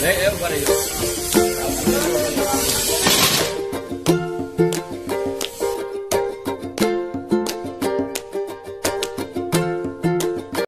Everybody.